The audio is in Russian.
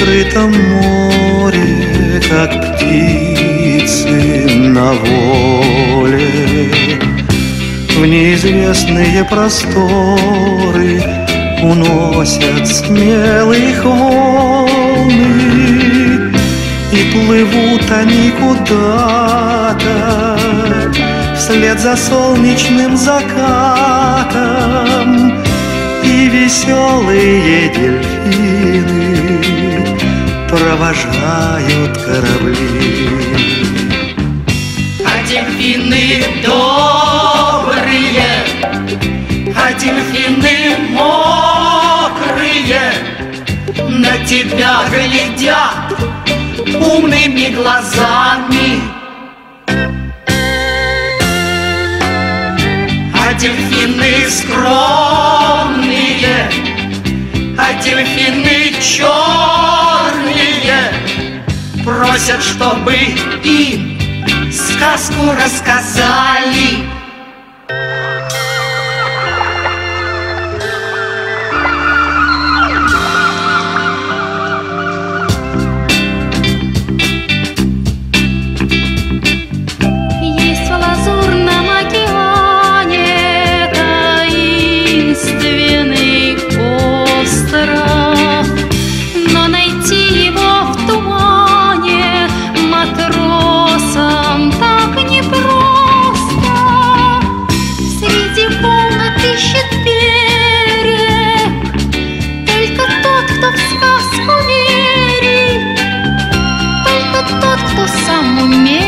открытом море, как птицы на воле, в неизвестные просторы уносят смелых волны, и плывут они куда-то вслед за солнечным закатом и веселые дельфины провожают корабли. А дельфины добрые, а дельфины мокрые на тебя глядят умными глазами. А дельфины скромные, просят, чтобы им сказку рассказали. в сказку верит Только тот, кто сам умеет.